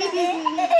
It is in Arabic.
Ha